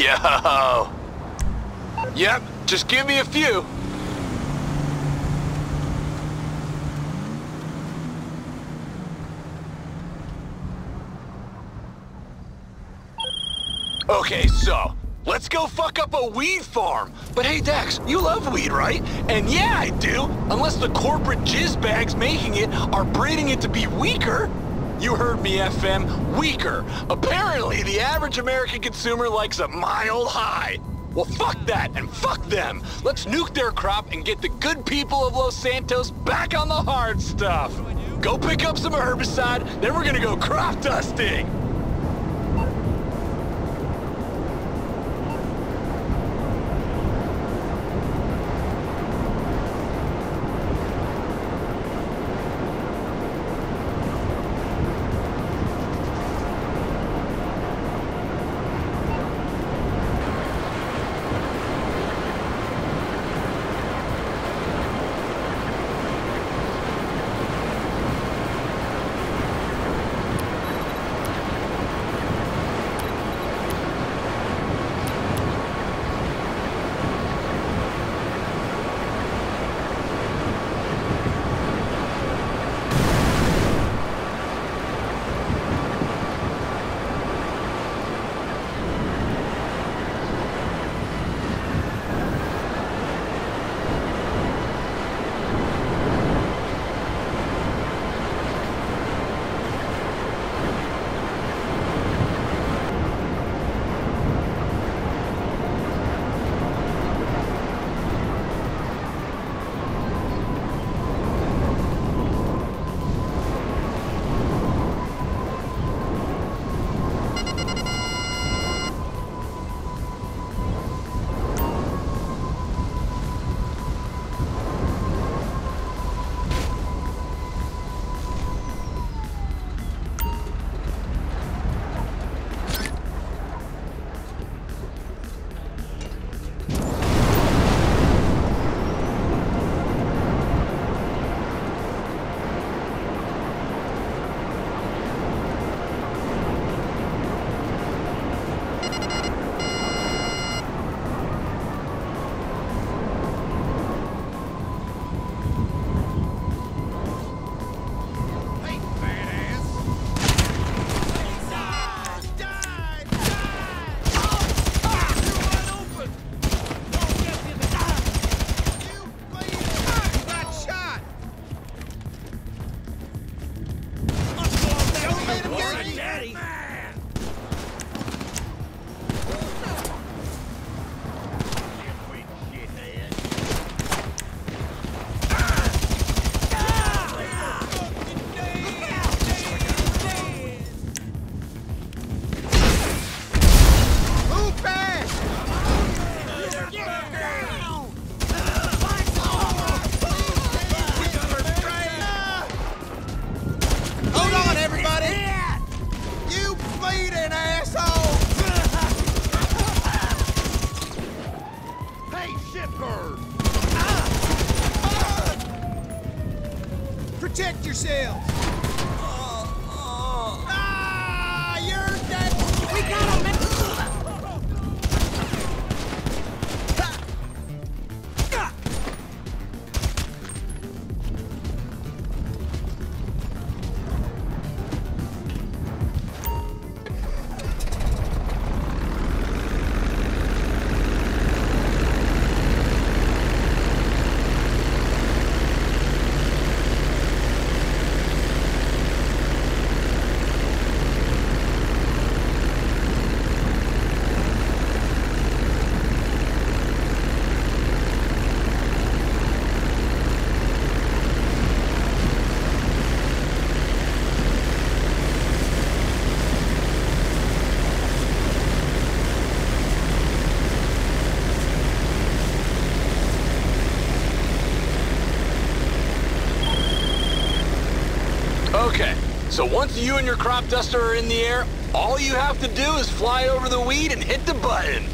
Yo! Yep, just give me a few. Okay, so, let's go fuck up a weed farm. But hey, Dax, you love weed, right? And yeah, I do. Unless the corporate jizz bags making it are breeding it to be weaker. You heard me, FM. Weaker. Apparently, the average American consumer likes a mild high. Well, fuck that, and fuck them. Let's nuke their crop and get the good people of Los Santos back on the hard stuff. Go pick up some herbicide, then we're gonna go crop dusting. Ah! Ah! Protect yourselves! Ah! ah, you're dead! We got him! So once you and your crop duster are in the air, all you have to do is fly over the weed and hit the button.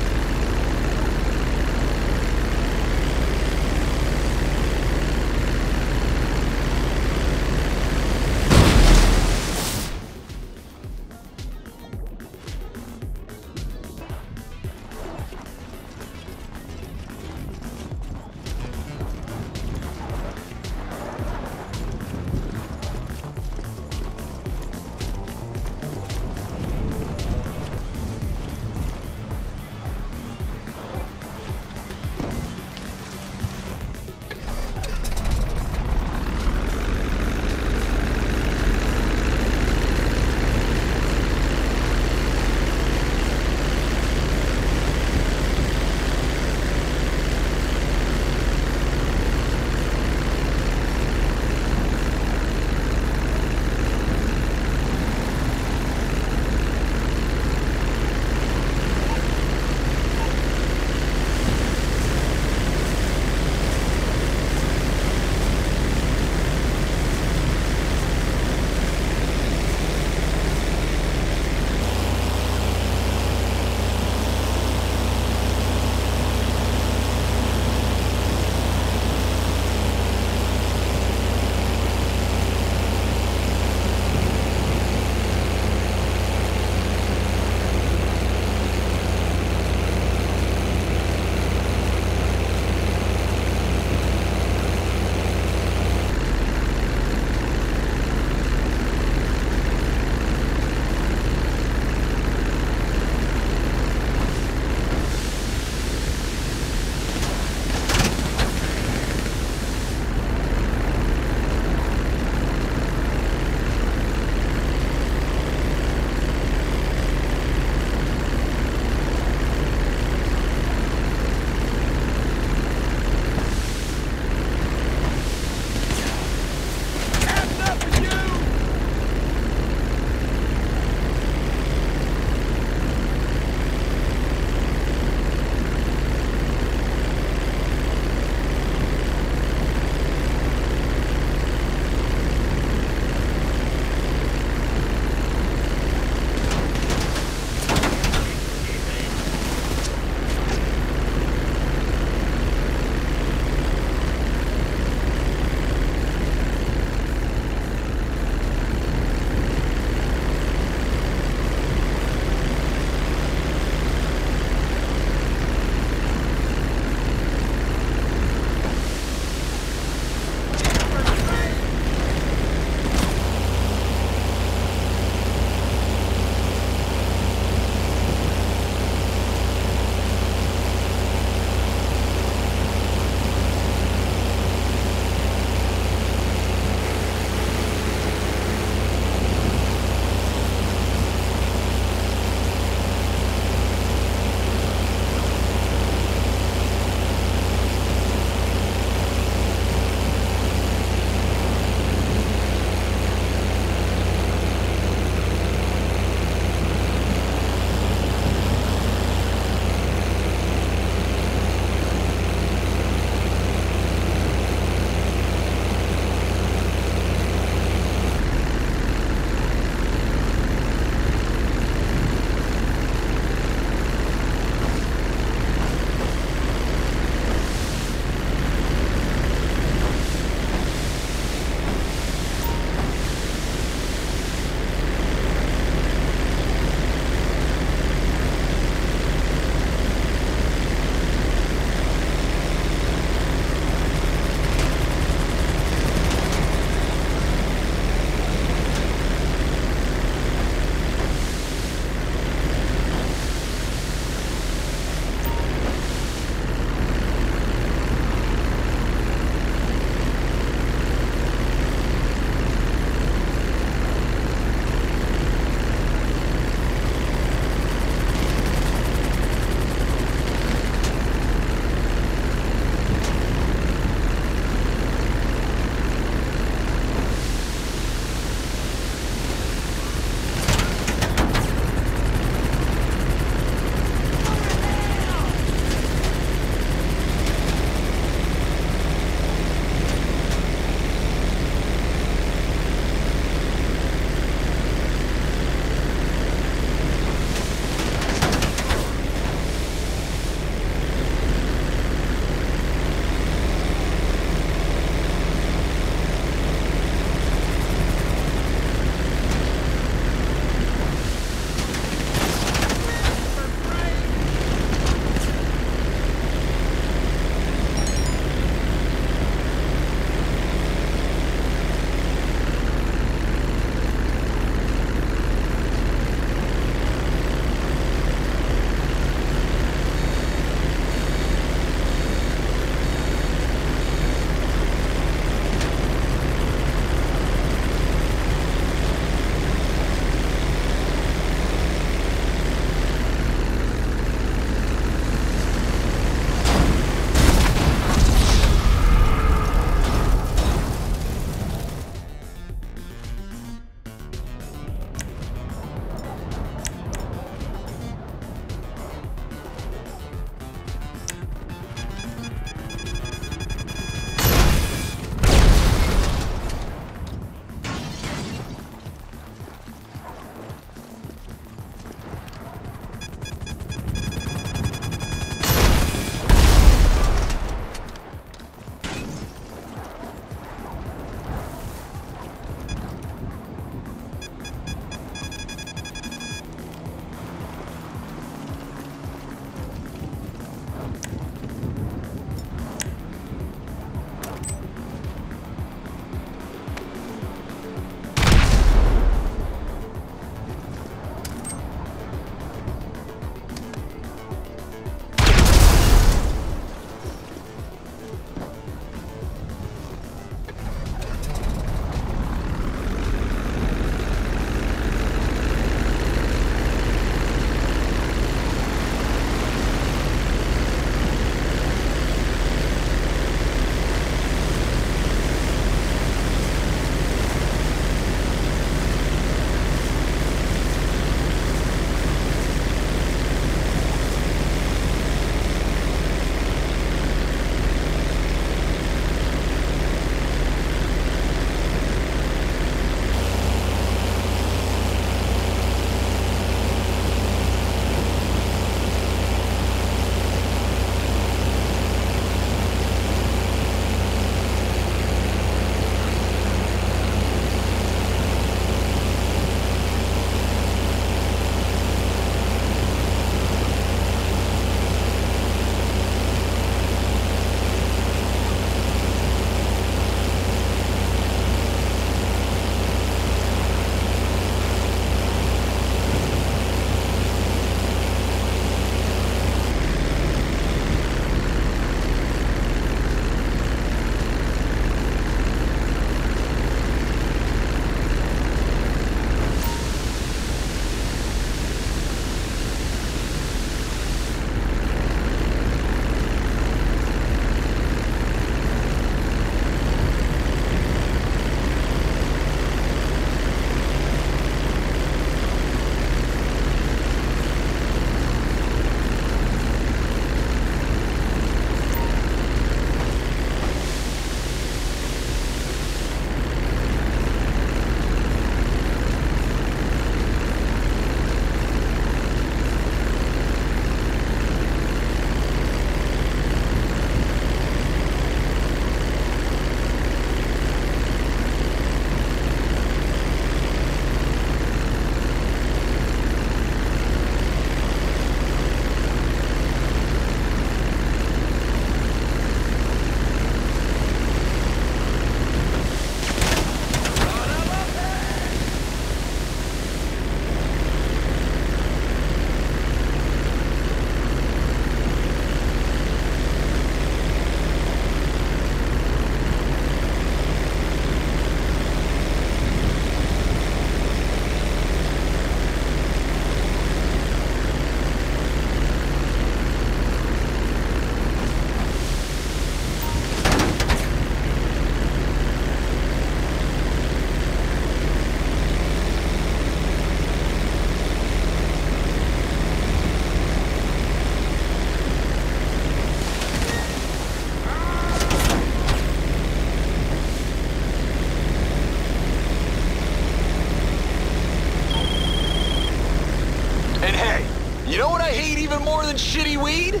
You know what I hate even more than shitty weed?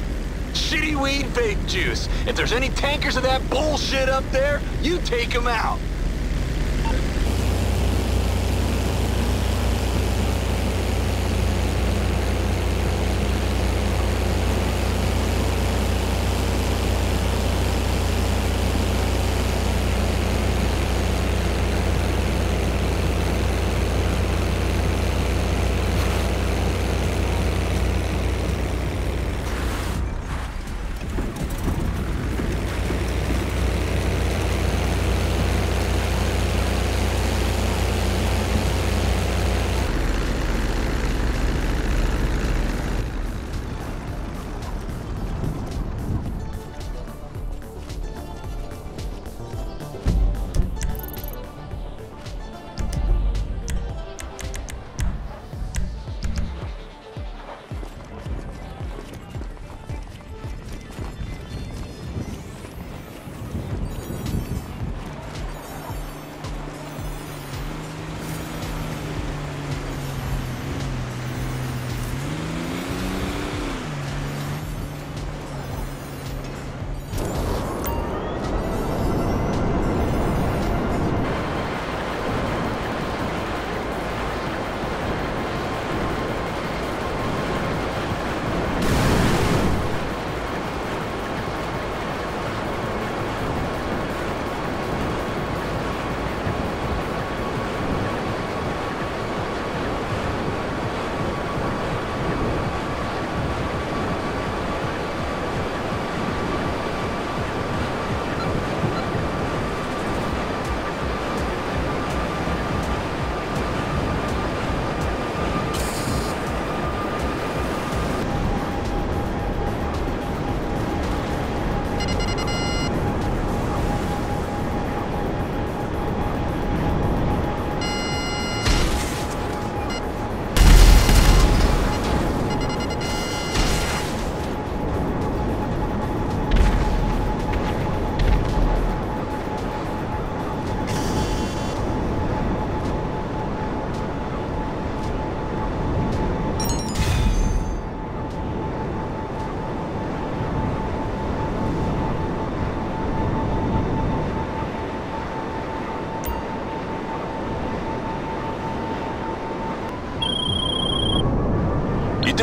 Shitty weed vape juice. If there's any tankers of that bullshit up there, you take them out.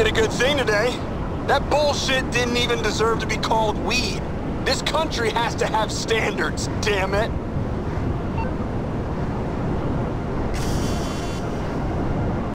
A good thing today. That bullshit didn't even deserve to be called weed. This country has to have standards, damn it.